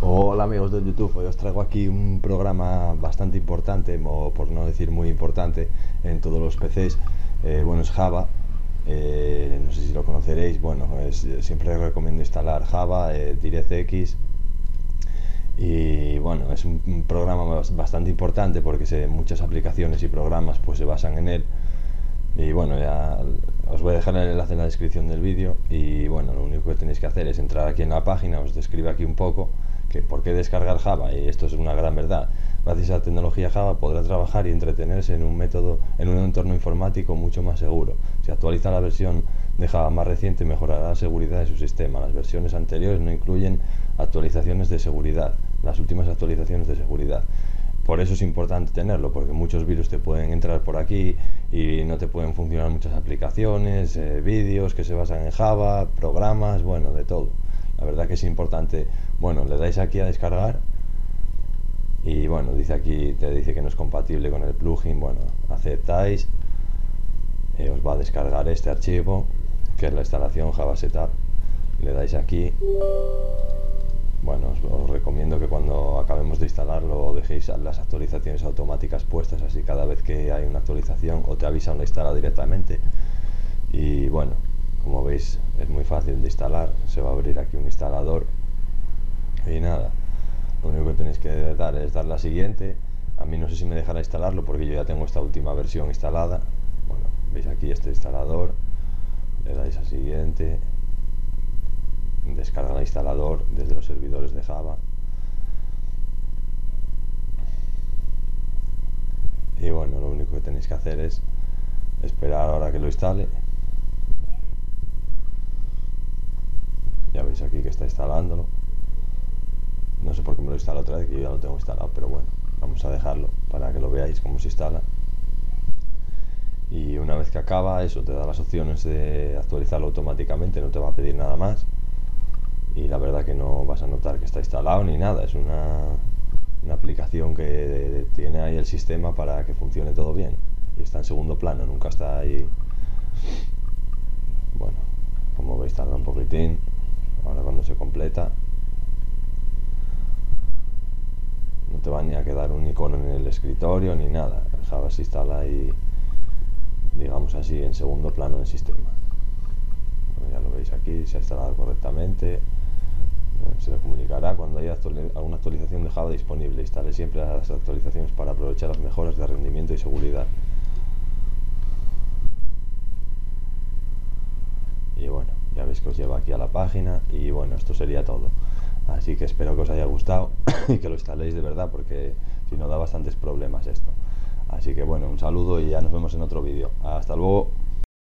Hola amigos de YouTube, hoy os traigo aquí un programa bastante importante, o por no decir muy importante, en todos los PCs. Eh, bueno, es Java, eh, no sé si lo conoceréis, bueno, siempre recomiendo instalar Java, eh, DirectX. Y bueno, es un, programa bastante importante porque muchas aplicaciones y programas pues se basan en él. Y bueno, ya os voy a dejar el enlace en la descripción del vídeo y bueno, lo único que tenéis que hacer es entrar aquí en la página, os describe aquí un poco que por qué descargar Java y esto es una gran verdad. Gracias a la tecnología Java podrá trabajar y entretenerse en un método, en un entorno informático mucho más seguro. Si actualiza la versión de Java más reciente mejorará la seguridad de su sistema. Las versiones anteriores no incluyen actualizaciones de seguridad, las últimas actualizaciones de seguridad. Por eso es importante tenerlo, porque muchos virus te pueden entrar por aquí y no te pueden funcionar muchas aplicaciones, eh, vídeos que se basan en Java, programas, bueno, de todo. La verdad que es importante. Bueno, le dais aquí a descargar y bueno, dice aquí, te dice que no es compatible con el plugin. Bueno, aceptáis, eh, os va a descargar este archivo, que es la instalación Java Setup. Le dais aquí bueno, os, recomiendo que cuando acabemos de instalarlo dejéis las actualizaciones automáticas puestas, así cada vez que hay una actualización o te avisan la instala directamente. Y bueno, como veis es muy fácil de instalar, se va a abrir aquí un instalador y nada, lo único que tenéis que dar es dar la siguiente. A mí no sé si me dejará instalarlo porque yo ya tengo esta última versión instalada. Bueno, veis aquí este instalador, le dais a siguiente descarga el instalador desde los servidores de Java. Y bueno, lo único que tenéis que hacer es esperar ahora que lo instale. Ya veis aquí que está instalándolo. No sé por qué me lo instala otra vez, que yo ya lo tengo instalado, pero bueno, vamos a dejarlo para que lo veáis cómo se instala. Y una vez que acaba, eso te da las opciones de actualizarlo automáticamente, no te va a pedir nada más y la verdad que no vas a notar que está instalado ni nada, es una, una aplicación que tiene ahí el sistema para que funcione todo bien. Y está en segundo plano, nunca está ahí. Bueno, como veis tarda un poquitín, ahora cuando se completa no te va ni a quedar un icono en el escritorio ni nada, el Java se instala ahí digamos así en segundo plano del sistema. ya lo veis aquí, se ha instalado correctamente se le comunicará cuando haya alguna actualización de Java disponible. Instale siempre las actualizaciones para aprovechar las mejoras de rendimiento y seguridad. Y bueno, ya veis que os lleva aquí a la página y bueno, esto sería todo. Así que espero que os haya gustado y que lo instaléis de verdad porque si no da bastantes problemas esto. Así que bueno, un saludo y ya nos vemos en otro vídeo. Hasta luego.